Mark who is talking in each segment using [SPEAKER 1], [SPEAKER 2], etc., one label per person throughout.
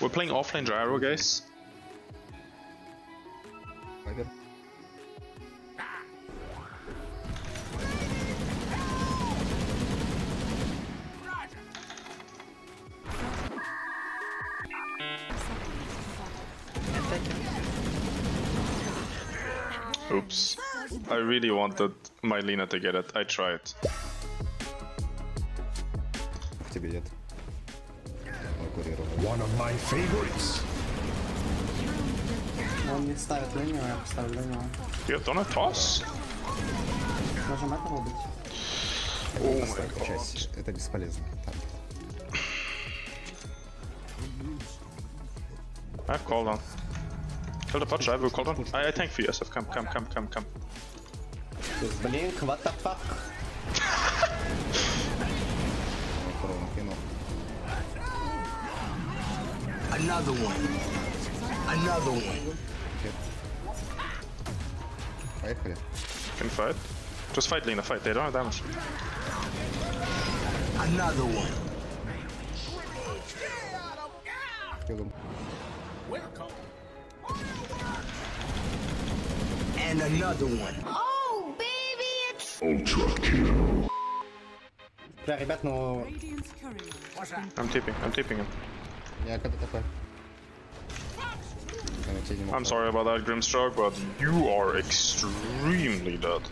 [SPEAKER 1] We're playing offlane gyro, guys.
[SPEAKER 2] Вайвер.
[SPEAKER 1] Oops. I really wanted my Lina to get it. I tried.
[SPEAKER 2] В тебе нет. Он курировал.
[SPEAKER 3] One of my favorites.
[SPEAKER 4] Он не ставит линию, я поставлю линию.
[SPEAKER 1] You don't have toss?
[SPEAKER 4] Можем это убить.
[SPEAKER 1] Oh my
[SPEAKER 2] часть. Это бесполезно. Там.
[SPEAKER 1] I have cooldown. Kill the touch, I have a cooldown. I, I tank for you, SF. Come, come, come, come, come.
[SPEAKER 4] Блинк, what the fuck?
[SPEAKER 3] Another one. Another one.
[SPEAKER 2] Okay.
[SPEAKER 1] Can fight. Just fight, Lina. fight. They don't have damage.
[SPEAKER 3] Another one.
[SPEAKER 2] Kill him. Welcome.
[SPEAKER 3] And another one.
[SPEAKER 5] Oh, baby, it's
[SPEAKER 6] Ultra Kill.
[SPEAKER 1] I'm tipping, I'm tipping him.
[SPEAKER 2] Yeah,
[SPEAKER 1] I'm sorry about that, Grimstroke, but you are extremely dead.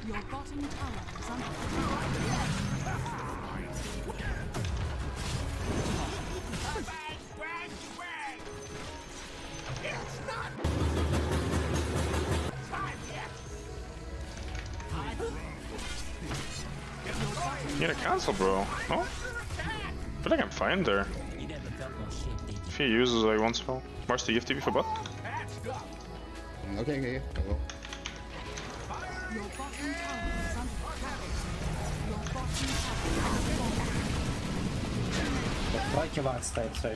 [SPEAKER 1] Need a castle, bro. Oh, I feel like I'm fine there. If he uses like one spell. Mars, do you have TP for bot?
[SPEAKER 6] Okay, okay, I will. Like your
[SPEAKER 4] last stage, so.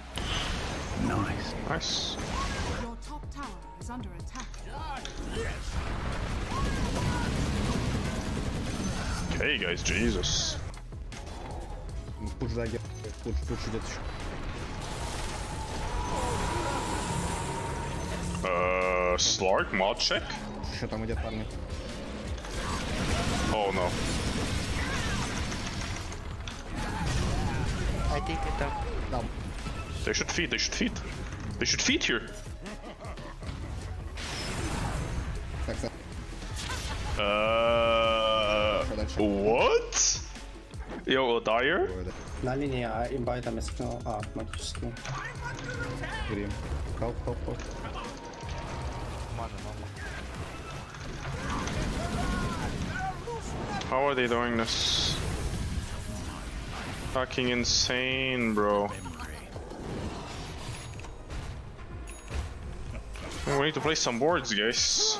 [SPEAKER 4] Nice.
[SPEAKER 1] Nice.
[SPEAKER 6] Your top tower is under attack.
[SPEAKER 1] Okay, guys, Jesus.
[SPEAKER 2] Push that, push, push that.
[SPEAKER 1] Uh, Slark, mod check?
[SPEAKER 2] Еще там идет парни.
[SPEAKER 1] Oh no.
[SPEAKER 2] Там.
[SPEAKER 1] They should feed, they should feed. They should feed here.
[SPEAKER 2] Так, так.
[SPEAKER 1] Uh, what? Yo, Dyer?
[SPEAKER 2] Ой, да.
[SPEAKER 4] На линии а, имба там я скинул. А, магическую.
[SPEAKER 2] Грим. Халп, халп, халп.
[SPEAKER 1] How are they doing this? Fucking insane, bro. Oh, we need to play some boards, guys.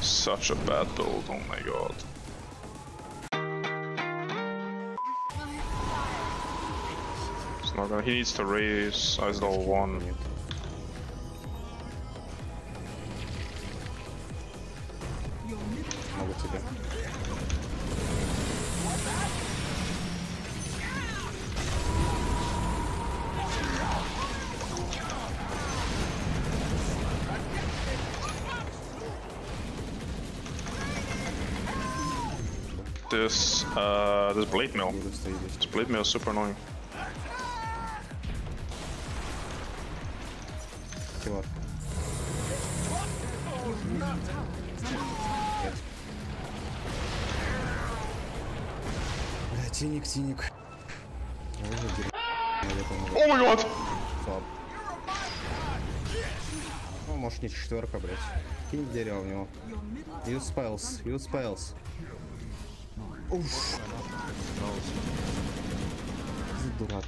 [SPEAKER 1] Such a bad build, oh my god. It's not gonna. He needs to raise Isdal 1. This uh this Blade
[SPEAKER 2] Mail.
[SPEAKER 1] This Blade Mail is super annoying.
[SPEAKER 2] синик,
[SPEAKER 1] синик. О мой
[SPEAKER 2] гад! Ну, может не четверка, блядь. Кинь дерево в него. You spells, you spells. Уф. Дурак.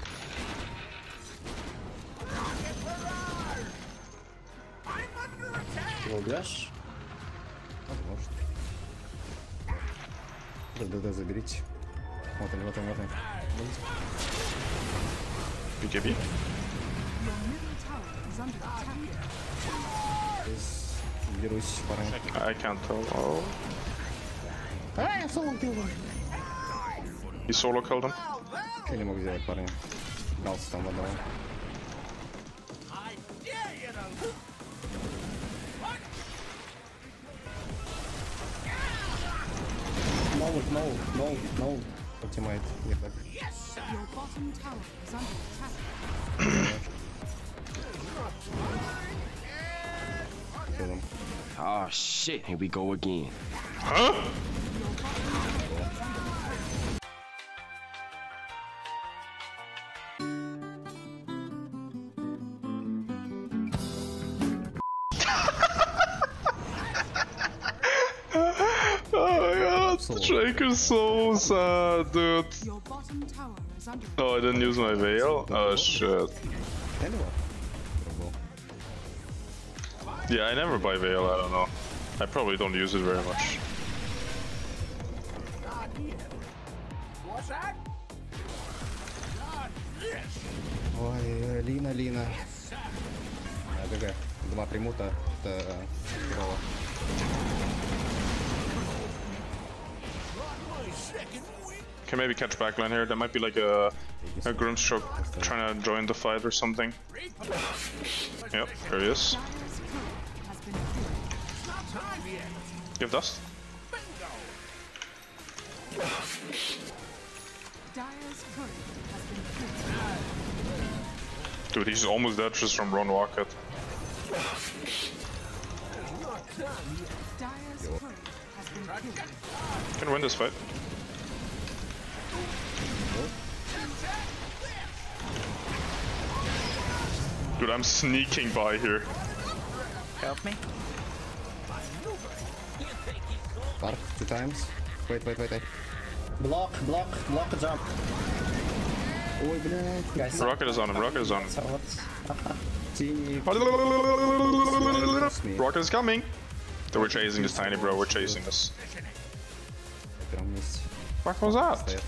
[SPEAKER 4] Убьешь?
[SPEAKER 2] Возможно. Да-да-да, заберите. Nothing, nothing, nothing.
[SPEAKER 1] BKB? I can't tell. Oh.
[SPEAKER 2] Hey, solo kill him.
[SPEAKER 1] He solo killed him.
[SPEAKER 2] Okay, nie mogę zjechać parę. Noc tam ładował.
[SPEAKER 4] No, no, no, no.
[SPEAKER 2] Yes.
[SPEAKER 6] Your bottom tower is under attack.
[SPEAKER 7] Oh shit, here we go again.
[SPEAKER 1] Huh? god, Drake is so sad, dude.
[SPEAKER 6] Your bottom tower is under
[SPEAKER 1] Oh, I didn't use my veil? Oh shit.
[SPEAKER 2] Эльва? Пробовал.
[SPEAKER 1] Yeah, I never buy veil, I don't know. I probably don't use it very much.
[SPEAKER 2] Ой, ой, Лина, Лина. А, ГГ. Два примута. Это херово.
[SPEAKER 1] Can maybe catch backline here. That might be like a, a Grimstroke trying to join the fight or something. Yep, there he is.
[SPEAKER 6] Killed.
[SPEAKER 1] dust? Dude, he's almost dead just from run rocket. Can win this fight. Dude, I'm sneaking by here.
[SPEAKER 8] Help me.
[SPEAKER 2] Bark two times. Wait, wait, wait, wait.
[SPEAKER 4] Block, block, block, jump. Guys,
[SPEAKER 1] rocket is on him, rocket is on him. Rocket is coming! They were chasing this tiny bro, we're chasing
[SPEAKER 2] us.
[SPEAKER 1] What was that?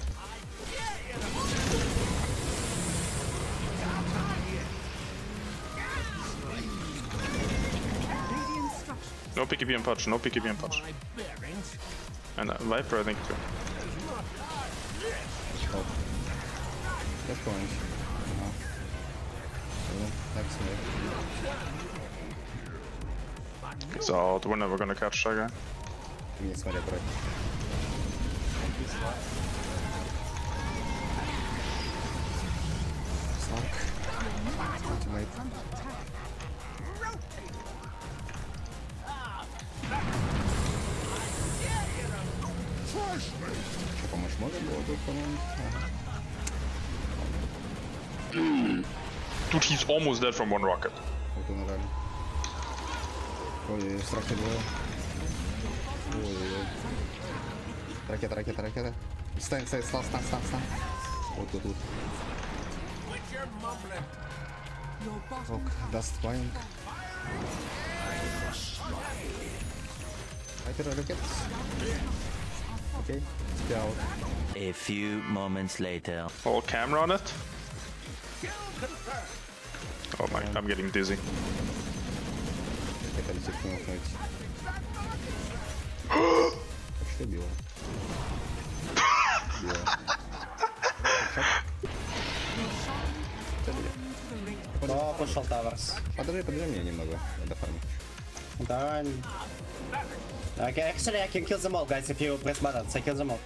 [SPEAKER 1] No BKB and punch, no BKB and punch. And uh, Viper, I think, too.
[SPEAKER 2] Oh. That's going.
[SPEAKER 1] So, we're never gonna catch that guy.
[SPEAKER 2] Ты не смотри, брат. Сларк. Ультимейт.
[SPEAKER 6] Under attack.
[SPEAKER 2] Что, помочь можно было бы, по-моему? Ага.
[SPEAKER 1] Dude, he's almost dead from one rocket.
[SPEAKER 2] Вот он Oye, extracto nuevo. Uy, uy. Raqueta, raqueta, raqueta. Stun, stun, stun, stun, stun, stun. Oh, dude,
[SPEAKER 6] dude. Oh,
[SPEAKER 2] dust buying. I can rocket. Okay, get out.
[SPEAKER 8] A few moments later.
[SPEAKER 1] Full camera on it? Oh my, I'm getting dizzy.
[SPEAKER 2] Нему найти. Почти убила. Убила.
[SPEAKER 4] No, push all towers.
[SPEAKER 2] Подожди, подожди меня немного. Надо фармить.
[SPEAKER 4] Done. Okay, actually, I can kill them all, guys, if you press buttons. I kill them all.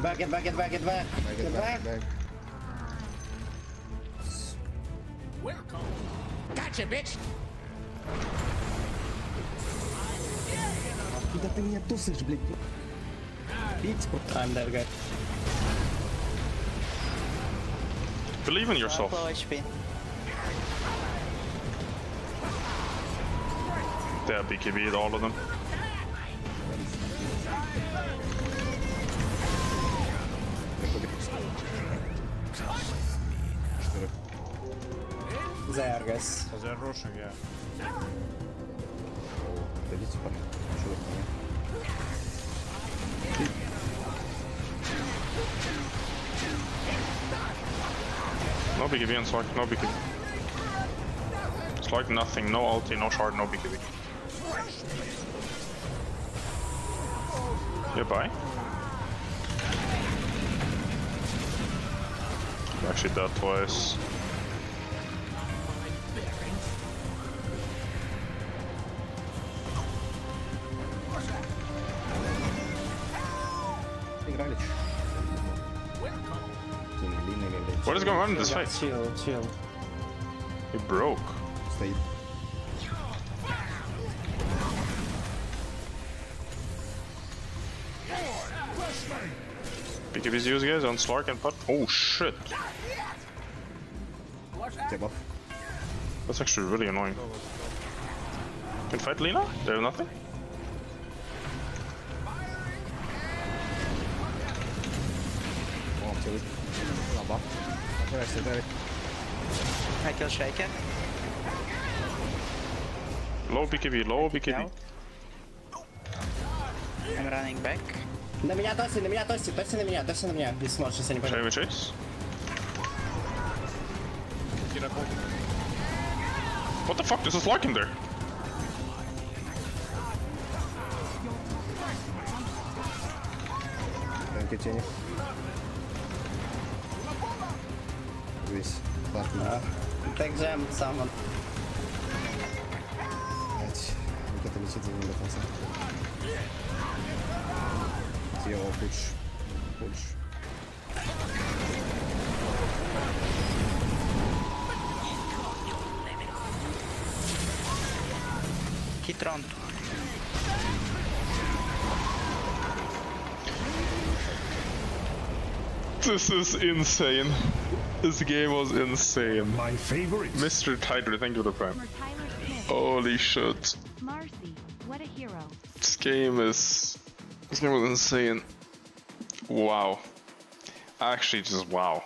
[SPEAKER 4] Get back, get back, get back, get back.
[SPEAKER 2] Back,
[SPEAKER 4] Get
[SPEAKER 2] back,
[SPEAKER 4] back.
[SPEAKER 2] back. Куда ты меня тусаешь, блядь? Бить просто.
[SPEAKER 4] I'm dead, guys.
[SPEAKER 1] Believe in yourself.
[SPEAKER 8] Low HP.
[SPEAKER 1] They have BKB, all of them.
[SPEAKER 4] There, I
[SPEAKER 2] guess. So they're rushing, yeah. Подойдите, парни.
[SPEAKER 1] No biggie. and Slark, no BKB. It's like nothing, no ulti, no shard, no biggie. Yeah, bye. Actually, that twice.
[SPEAKER 2] college.
[SPEAKER 1] What is going on in this fight?
[SPEAKER 4] Chill, chill.
[SPEAKER 1] He broke.
[SPEAKER 2] Stayed.
[SPEAKER 1] BKB's use guys on Slark and Putt. Oh shit!
[SPEAKER 2] Get off.
[SPEAKER 1] That's actually really annoying. Can fight Lina? They have nothing?
[SPEAKER 2] О, тебе вы- На баф. Опирайся, Дарик.
[SPEAKER 8] I kill Shaken.
[SPEAKER 1] Low BKB, low BKB.
[SPEAKER 8] Out. I'm running back.
[SPEAKER 4] На меня тоси, на меня тоси, тоси на меня, тоси на меня. Не сможешь, если не
[SPEAKER 1] Shall
[SPEAKER 4] поймешь.
[SPEAKER 1] we chase? What the fuck? There's a Slark in there.
[SPEAKER 2] Рынки тени. весь флаг
[SPEAKER 4] на... Также сам
[SPEAKER 2] он. Вот это летит за ним до конца. Дело худше. Худше.
[SPEAKER 8] Хитрон.
[SPEAKER 1] This is insane. This game was insane.
[SPEAKER 3] My favorite.
[SPEAKER 1] Mr. Tiger, thank you for the prime. Holy shit.
[SPEAKER 6] Marcy, what a hero.
[SPEAKER 1] This game is. This game was insane. Wow. Actually, just wow.